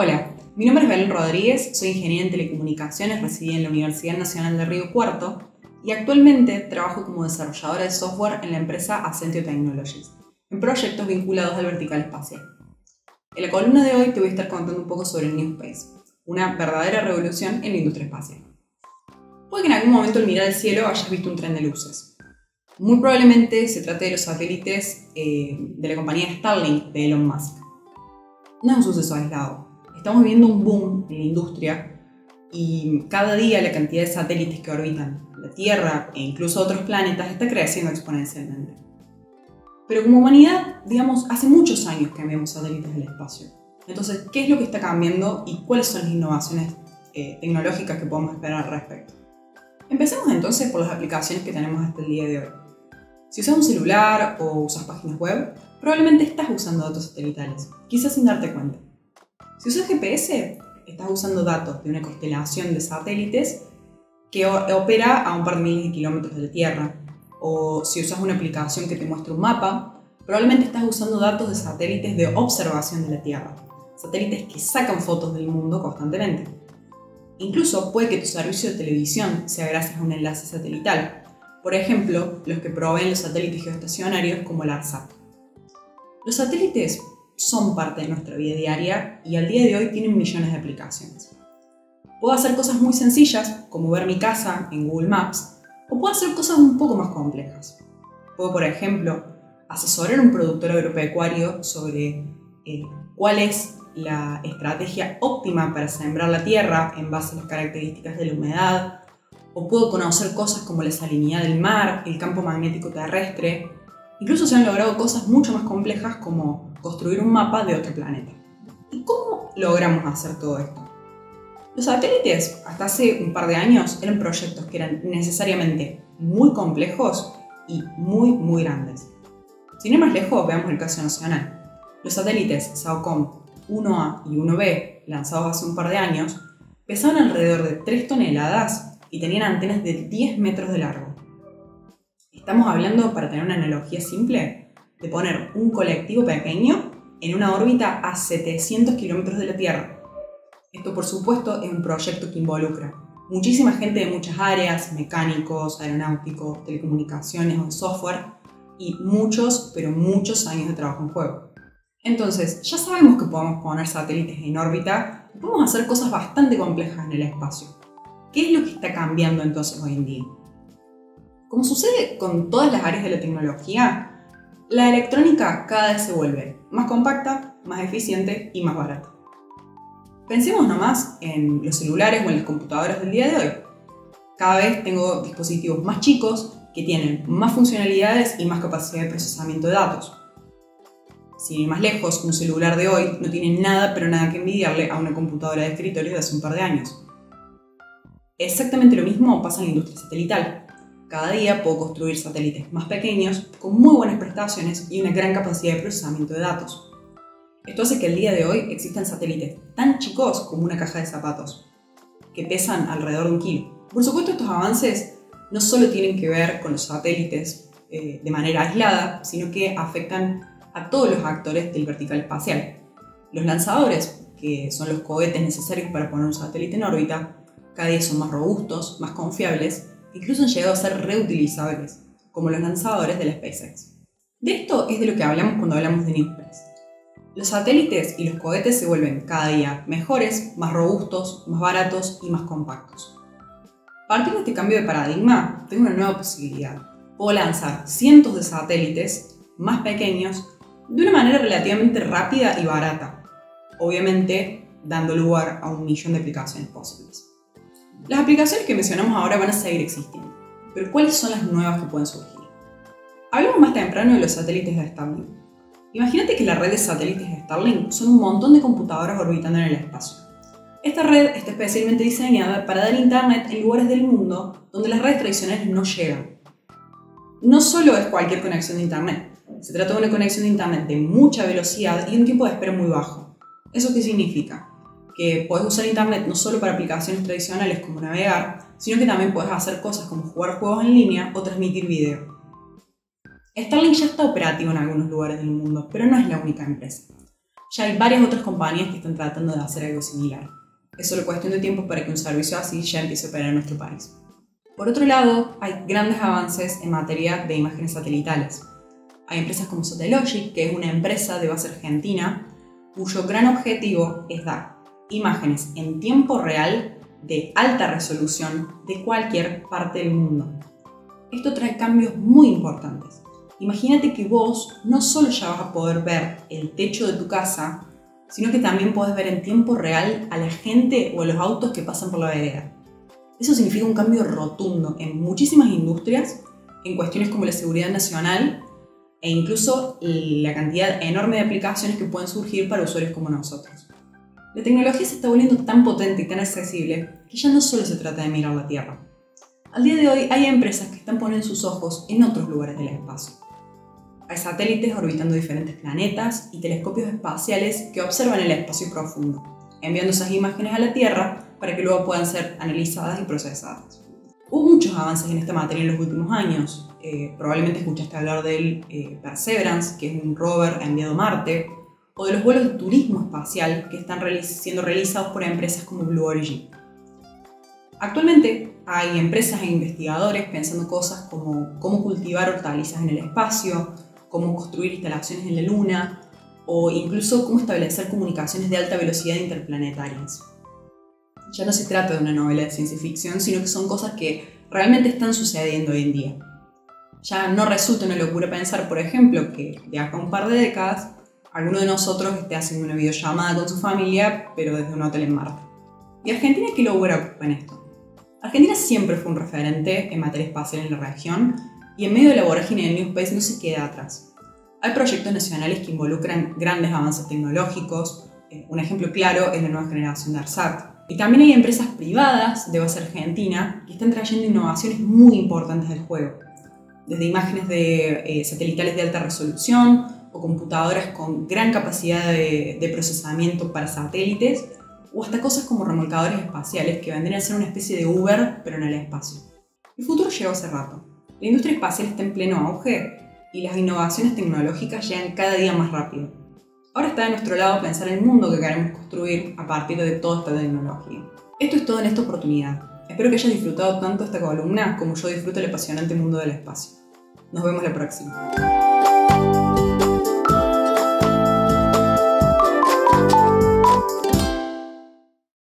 Hola, mi nombre es Belén Rodríguez, soy ingeniera en telecomunicaciones, residí en la Universidad Nacional de Río Cuarto y actualmente trabajo como desarrolladora de software en la empresa Accentio Technologies, en proyectos vinculados al vertical espacial. En la columna de hoy te voy a estar contando un poco sobre el New Space, una verdadera revolución en la industria espacial. Puede que en algún momento al mirar el cielo hayas visto un tren de luces. Muy probablemente se trate de los satélites eh, de la compañía Starlink de Elon Musk. No es un suceso aislado. Estamos viviendo un boom en la industria y cada día la cantidad de satélites que orbitan la Tierra e incluso otros planetas está creciendo exponencialmente. Pero como humanidad, digamos, hace muchos años que enviamos satélites al espacio. Entonces, ¿qué es lo que está cambiando y cuáles son las innovaciones eh, tecnológicas que podemos esperar al respecto? Empecemos entonces por las aplicaciones que tenemos hasta el día de hoy. Si usas un celular o usas páginas web, probablemente estás usando datos satelitales, quizás sin darte cuenta. Si usas GPS, estás usando datos de una constelación de satélites que opera a un par de miles de kilómetros de la Tierra. O si usas una aplicación que te muestra un mapa, probablemente estás usando datos de satélites de observación de la Tierra, satélites que sacan fotos del mundo constantemente. Incluso puede que tu servicio de televisión sea gracias a un enlace satelital, por ejemplo, los que proveen los satélites geoestacionarios como el ARSAT. Los satélites son parte de nuestra vida diaria y al día de hoy tienen millones de aplicaciones. Puedo hacer cosas muy sencillas, como ver mi casa en Google Maps, o puedo hacer cosas un poco más complejas. Puedo, por ejemplo, asesorar a un productor agropecuario sobre eh, cuál es la estrategia óptima para sembrar la tierra en base a las características de la humedad, o puedo conocer cosas como la salinidad del mar, el campo magnético terrestre. Incluso se han logrado cosas mucho más complejas como construir un mapa de otro planeta. ¿Y cómo logramos hacer todo esto? Los satélites, hasta hace un par de años, eran proyectos que eran necesariamente muy complejos y muy, muy grandes. Sin ir más lejos, veamos el caso nacional. Los satélites SAOCOM 1A y 1B, lanzados hace un par de años, pesaban alrededor de 3 toneladas y tenían antenas de 10 metros de largo. Estamos hablando, para tener una analogía simple, de poner un colectivo pequeño en una órbita a 700 kilómetros de la Tierra esto, por supuesto, es un proyecto que involucra muchísima gente de muchas áreas, mecánicos, aeronáuticos, telecomunicaciones o software, y muchos, pero muchos años de trabajo en juego. Entonces, ya sabemos que podemos poner satélites en órbita y podemos hacer cosas bastante complejas en el espacio. ¿Qué es lo que está cambiando entonces hoy en día? Como sucede con todas las áreas de la tecnología, la electrónica cada vez se vuelve más compacta, más eficiente y más barata. Pensemos nomás en los celulares o en las computadoras del día de hoy. Cada vez tengo dispositivos más chicos que tienen más funcionalidades y más capacidad de procesamiento de datos. Sin ir más lejos, un celular de hoy no tiene nada pero nada que envidiarle a una computadora de escritorio de hace un par de años. Exactamente lo mismo pasa en la industria satelital. Cada día puedo construir satélites más pequeños con muy buenas prestaciones y una gran capacidad de procesamiento de datos. Esto hace que el día de hoy existan satélites tan chicos como una caja de zapatos, que pesan alrededor de un kilo. Por supuesto, estos avances no solo tienen que ver con los satélites eh, de manera aislada, sino que afectan a todos los actores del vertical espacial. Los lanzadores, que son los cohetes necesarios para poner un satélite en órbita, cada día son más robustos, más confiables, incluso han llegado a ser reutilizables, como los lanzadores de la SpaceX. De esto es de lo que hablamos cuando hablamos de Space. Los satélites y los cohetes se vuelven cada día mejores, más robustos, más baratos y más compactos. Partiendo de este cambio de paradigma, tengo una nueva posibilidad. Puedo lanzar cientos de satélites más pequeños de una manera relativamente rápida y barata, obviamente dando lugar a un millón de aplicaciones posibles. Las aplicaciones que mencionamos ahora van a seguir existiendo, pero ¿cuáles son las nuevas que pueden surgir? Hablamos más temprano de los satélites de Starlink. Imagínate que la red de satélites de Starlink son un montón de computadoras orbitando en el espacio. Esta red está especialmente diseñada para dar internet en lugares del mundo donde las redes tradicionales no llegan. No solo es cualquier conexión de internet, se trata de una conexión de internet de mucha velocidad y un tiempo de espera muy bajo. ¿Eso qué significa? Que puedes usar internet no solo para aplicaciones tradicionales como navegar, sino que también puedes hacer cosas como jugar juegos en línea o transmitir video. Starlink ya está operativo en algunos lugares del mundo, pero no es la única empresa. Ya hay varias otras compañías que están tratando de hacer algo similar. Es solo cuestión de tiempo para que un servicio así ya empiece a operar en nuestro país. Por otro lado, hay grandes avances en materia de imágenes satelitales. Hay empresas como Satellogic, que es una empresa de base argentina, cuyo gran objetivo es dar imágenes en tiempo real de alta resolución de cualquier parte del mundo. Esto trae cambios muy importantes. Imagínate que vos no solo ya vas a poder ver el techo de tu casa, sino que también podés ver en tiempo real a la gente o a los autos que pasan por la vereda. Eso significa un cambio rotundo en muchísimas industrias, en cuestiones como la seguridad nacional e incluso la cantidad enorme de aplicaciones que pueden surgir para usuarios como nosotros. La tecnología se está volviendo tan potente y tan accesible que ya no solo se trata de mirar la Tierra. Al día de hoy hay empresas que están poniendo sus ojos en otros lugares del espacio. Hay satélites orbitando diferentes planetas y telescopios espaciales que observan el espacio profundo, enviando esas imágenes a la Tierra para que luego puedan ser analizadas y procesadas. Hubo muchos avances en esta materia en los últimos años. Eh, probablemente escuchaste hablar del eh, Perseverance, que es un rover enviado a Marte, o de los vuelos de turismo espacial que están siendo realizados por empresas como Blue Origin. Actualmente hay empresas e investigadores pensando cosas como cómo cultivar hortalizas en el espacio, cómo construir instalaciones en la Luna o incluso cómo establecer comunicaciones de alta velocidad interplanetarias. Ya no se trata de una novela de ciencia ficción, sino que son cosas que realmente están sucediendo hoy en día. Ya no resulta una locura pensar, por ejemplo, que de acá a un par de décadas alguno de nosotros esté haciendo una videollamada con su familia, pero desde un hotel en Marte. ¿Y Argentina qué logra en esto? Argentina siempre fue un referente en materia espacial en la región y en medio de la vorágine del New Space no se queda atrás. Hay proyectos nacionales que involucran grandes avances tecnológicos, eh, un ejemplo claro es la nueva generación de ARSAT. Y también hay empresas privadas de base argentina que están trayendo innovaciones muy importantes del juego, desde imágenes de, eh, satelitales de alta resolución, o computadoras con gran capacidad de, procesamiento para satélites, o hasta cosas como remolcadores espaciales que vendrían a ser una especie de Uber, pero en el espacio. El futuro llegó hace rato. La industria espacial está en pleno auge y las innovaciones tecnológicas llegan cada día más rápido. Ahora está de nuestro lado pensar el mundo que queremos construir a partir de toda esta tecnología. Esto es todo en esta oportunidad. Espero que hayas disfrutado tanto esta columna como yo disfruto el apasionante mundo del espacio. Nos vemos la próxima.